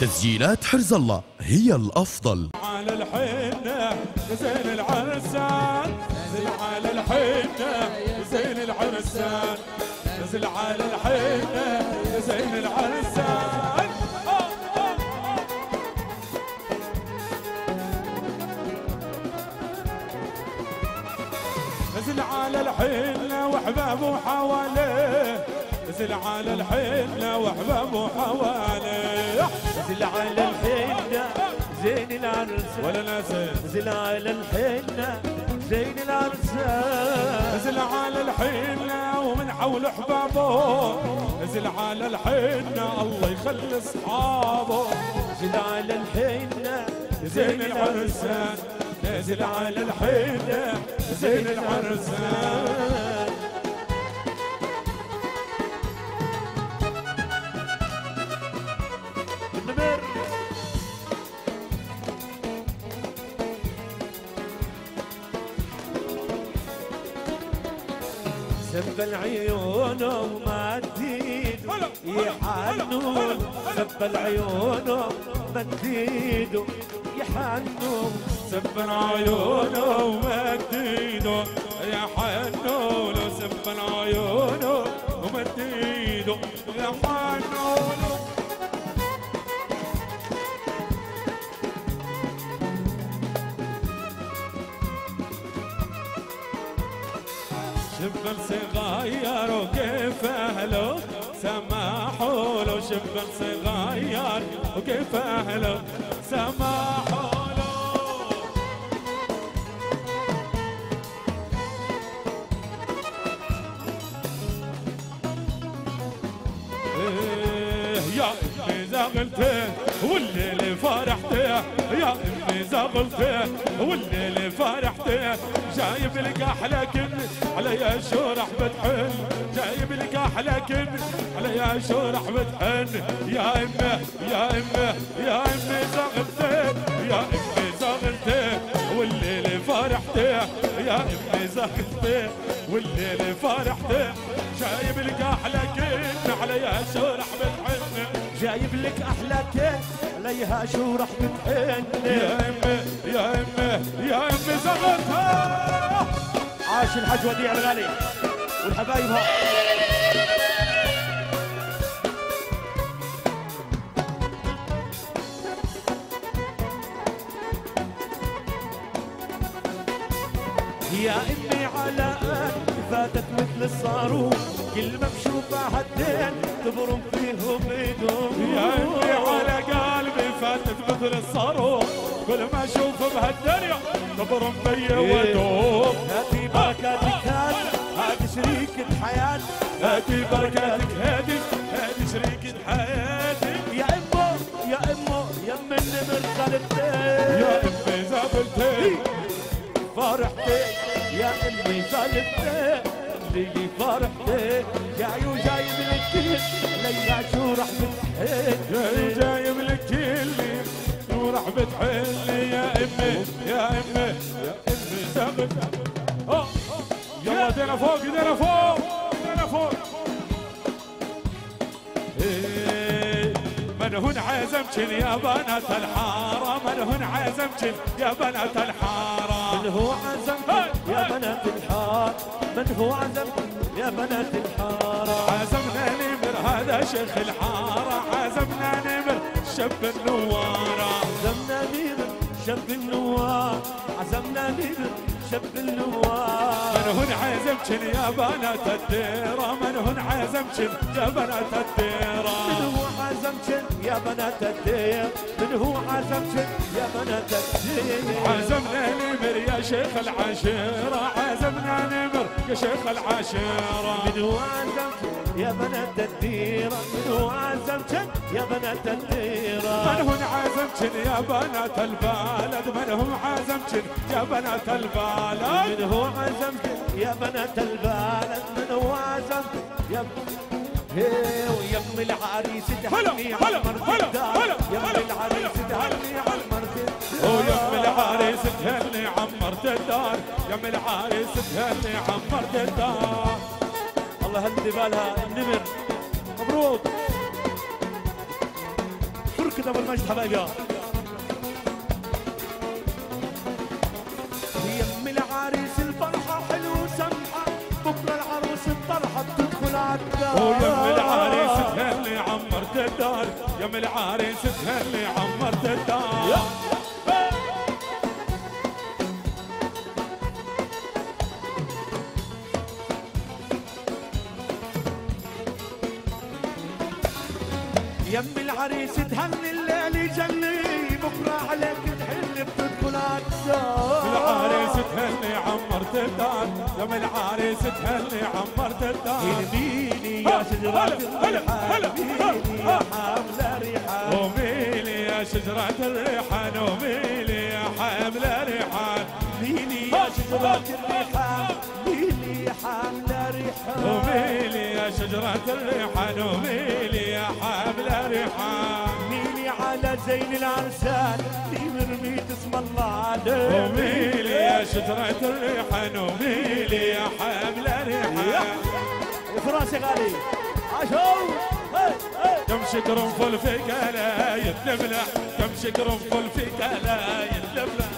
تسجيلات حرز الله هي الأفضل. على الحنة زين العرسان. نزل على الحنة زين العرسان. نزل على الحنة زين العرسان. نزل على الحنة وحبابه حواليه. نزل على الحنة وحبابه حواليه نزل على الحنة زين العرسان ولا نازل نزل على الحنة زين العرسان نزل على الحنة ومن حول أحبابه. نزل على الحنة الله يخلي أصحابه. نزل على الحنة زين العرسان نزل على الحنة زين العرسان سب العيون وما تزيد يحنون سب العيون ما تزيد يحنون سبن عيونه ومديده يا حنون سبن عيونه ومديده يا حنون شبن صغير وكيف أهله؟ سماحوا له شبن صغير وكيف أهله؟ سماحوا إيه يا امي زغلته والليل فرحته يا زغلته والليل فرحته جايب لك أحلى كن على شو راح بتحن جايب لك أحلى كن على شو راح بتحن يا امي يا امي يا امي زغلته يا امي زغلته والليل فرحته يا امي زغلته والليل فرحته جايب لك أحلى كن عليها شو راح بتحن جايب لك أحلى كيك عليها شو راح بتحن يا أمي يا أمي يا أمي زغلتها. عاش الحج وديع الغالي والحبايبها يا أمي على قد فاتت مثل الصاروخ. كل ما بشوفها هالدين تبرم فيهم ايدهم يا أمي على قلبي فاتت مثل الصاروخ كل ما أشوف بهالدنيا تبرم بيا وادوب هاتي بركاتك هات هاتي شريكة حياتي هاتي بركاتك هادي هادي شريكة حياتي يا إمه يا إمه يا من النمر خلتي يا امي زغلتي فرحتي يا امي خلتي اللي فرحتي جاي وجايب لك ليا شو رح جاي بتحن لك اللي وراح بتحل يا أمي يا أمي يا أمي. زغلت أوه. يلا ايدينا فوق ايدينا فوق ايدينا فوق. إيه، من هن عزمتن يا بنات الحارة من هن عزمتن يا بنات الحارة. من هو عزمك يا بنات الحار من هو عزمك يا بنات الحارة؟ عزمنا نمر هذا شيخ الحارة عزمنا نمر شب النوارة عزمنا نير شب النوار. عزمنا نير شب النوار. من هن عزمتن يا بنات الديرة؟ من هن عزمتن يا بنات الديرة؟ هو عزمك يا بنات الدير من هو عزمك يا بنات الدير عزمنا نمر يا شيخ العشيرة عزمنا نمر يا شيخ العشيرة من هو عزمك يا بنات الديرة من هو عزمك يا بنات الديرة من هن عزمتن يا بنات البلد؟ من هم عزمتن يا بنات البلد؟ من هو عزمك يا بنات البلد؟ من هو عزمك يا هي ويم العريس تهني الدار هلا، يم العريس تهني عمر ويم العريس تهني عمرت الدار يم العريس تهني عمرت الدار الله هدي بالها النمر مبروك اركض ابو المجد حبايبي ويم العريس تهلي عمرت الدار يم العريس تهلي عمرت الدار يم العريس تهني عمرت الدار يم العريس تهني عمرت الدار يهديني يا شجرة الريحان حاملة ريحان وميلي يا شجرة الريحان وميلي يا حامل ريحان ميلي يا شجرة الريحان ميلي حاملة ريحان وميلي يا شجرة الريحان وميلي يا حامل ريحان على زين العرسان في مرميت اسم الله عليه وميلي يا شجرة الريحان وميلي يا حامل ريحان فراسي غالي. عشو هي تمشي قرنفل في كلا يتلملح تمشي قرنفل في كلا يتلملح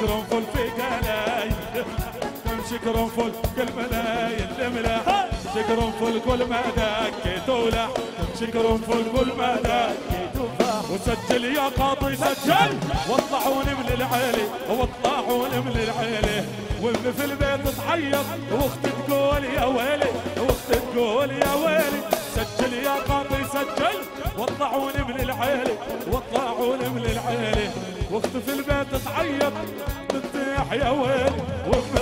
قرنفل في كلا يتلملح تمشي قرنفل كل ما يتلملح تمشي قرنفل كل ما دكيت ولح تمشي قرنفل كل ما دكيت وسجل يا قاضي سجل! واطلعون من العيلة واطلعون من العيلة. وابن في البيت تعيط واختي تقول يا ويلي واختي تقول يا ويلي. سجل يا قاضي سجل! واطلعون من العيلة واطلعون من العيلة. واختي في البيت تعيط بتطيح يا ويلي. وبتصيح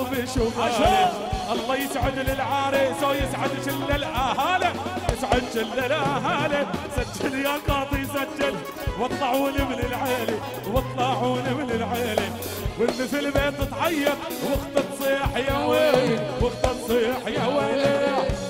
قلبي شو غالي الله يسعد للعريس ويسعد كل الأهالي. يسعد كل الأهالي. سجل يا قاضي سجل. واطلعون من العيلة واطلعون من العيلة. واللي في البيت تعيط واخت تصيح يا ويلي واخت تصيح يا ويلي.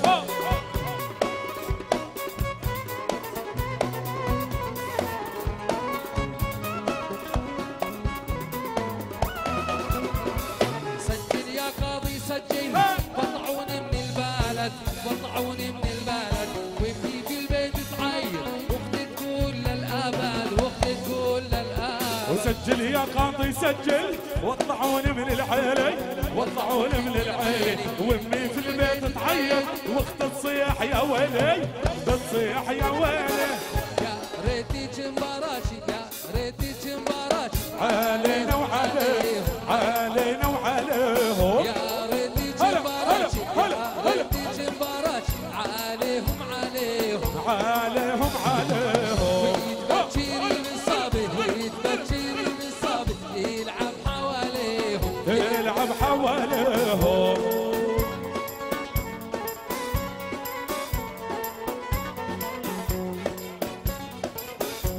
وسجل يا قاضي سجل واطلعون من العيلة واطلعون من العيلة وامي في البيت تعيط واخت تصيح يا ويلي تصيح يا ويلي. يا ريتي جمبراشي يا ريتي جمبراشي علينا وعليه علينا وعليهم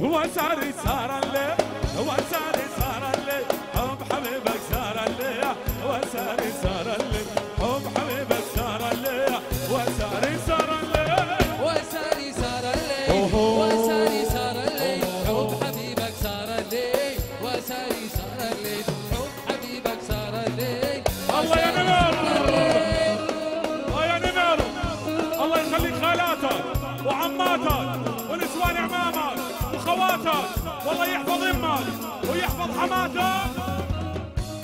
وساري صار اللي وخواتك والله يحفظ أمك ويحفظ حماتك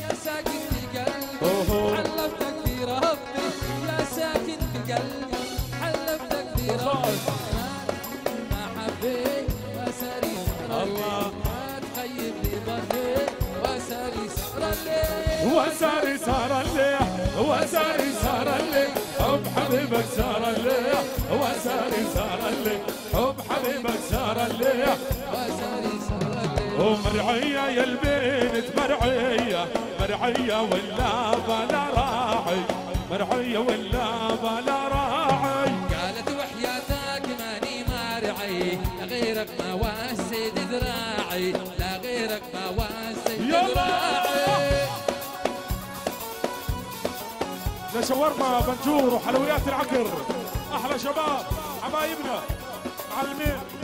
يا ساكن في قلبي. حلفتك في ربي. يا ساكن في قلبي حلفتك في ربي. ما حبيت وساري الله. ما تخيب لي ظني. وساري صار الليل وساري صار الليل وساري صار الليل حبيبك صار الليل وساري صار الليل. حب حبيبك صار الليل وساري صار الليل ومرعية يا البنت مرعية مرعية ولا بلا راعي. مرعية ولا بلا راعي. قالت وحياتك ماني مارعي لا غيرك ما واسد لشاورما بنجور وحلويات العكر أحلى شباب حبايبنا معلمين.